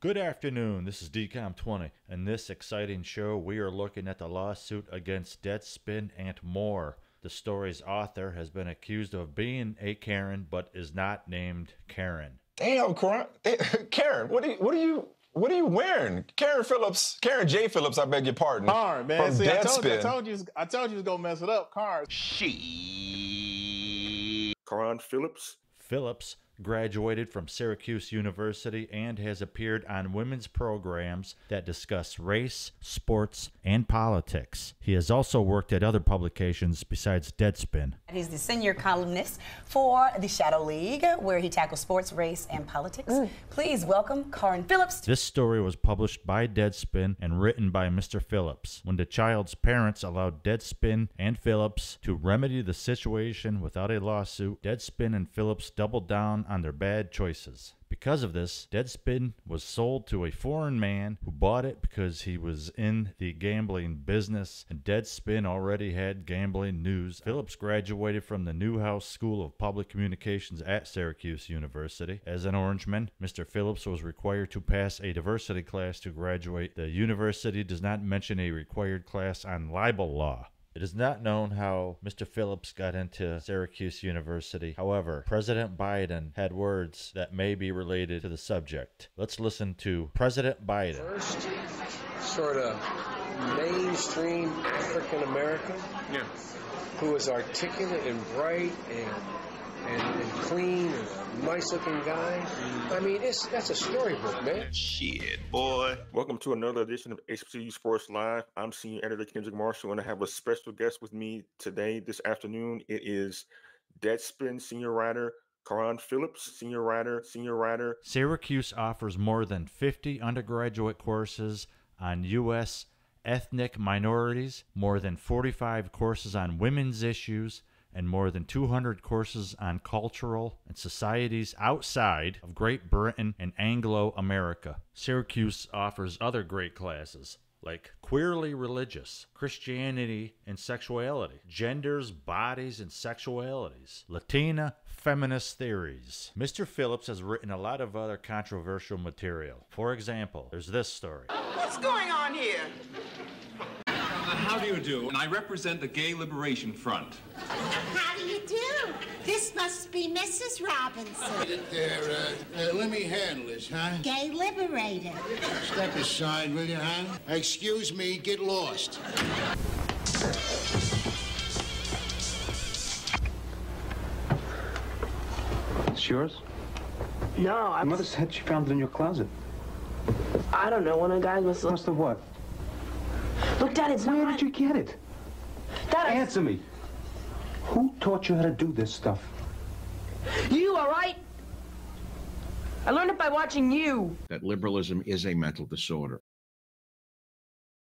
Good afternoon. This is DCOM20. In this exciting show, we are looking at the lawsuit against Deadspin and more. The story's author has been accused of being a Karen, but is not named Karen. Damn, Karen, eh, Karen, what are you, what are you, what are you wearing? Karen Phillips, Karen J. Phillips, I beg your pardon. Karn, man. From See, I told, you, I told you, I told you was gonna mess it up. Karn. Karen Phillips. Phillips graduated from Syracuse University and has appeared on women's programs that discuss race, sports, and politics. He has also worked at other publications besides Deadspin. He's the senior columnist for the Shadow League, where he tackles sports, race, and politics. Mm. Please welcome Carron Phillips. This story was published by Deadspin and written by Mr. Phillips. When the child's parents allowed Deadspin and Phillips to remedy the situation without a lawsuit, Deadspin and Phillips doubled down on their bad choices. Because of this, Deadspin was sold to a foreign man who bought it because he was in the gambling business, and Deadspin already had gambling news. Phillips graduated from the Newhouse School of Public Communications at Syracuse University. As an Orangeman, Mr. Phillips was required to pass a diversity class to graduate. The university does not mention a required class on libel law. It is not known how Mr. Phillips got into Syracuse University. However, President Biden had words that may be related to the subject. Let's listen to President Biden. first sort of mainstream African American Yeah. who is articulate and bright and, and, and clean and a nice looking guy. I mean, it's that's a storybook, man. Shit, boy. Welcome to another edition of HBCU Sports Live. I'm Senior Editor Kendrick Marshall, and I have a special guest with me today, this afternoon. It is Deadspin Senior Writer Carron Phillips, Senior Writer, Senior Writer. Syracuse offers more than 50 undergraduate courses on U.S. ethnic minorities, more than 45 courses on women's issues, and more than 200 courses on cultural and societies outside of Great Britain and Anglo America. Syracuse offers other great classes like queerly religious, Christianity and sexuality, genders, bodies, and sexualities, Latina feminist theories. Mr. Phillips has written a lot of other controversial material. For example, there's this story. What's going on here? How do you do? And I represent the Gay Liberation Front. How do you do? This must be Mrs. Robinson, There, uh, uh, let me handle this, huh? gay liberator. Step aside, will you, huh? Excuse me, get lost. It's yours? No, I, Your mother said she found it in your closet. I don't know. One of the guys must have. Must have what? Look, Dad, it's Where not. did you get it? Dad, I- Answer me. Who taught you how to do this stuff? you all right? I learned it by watching you. That liberalism is a mental disorder.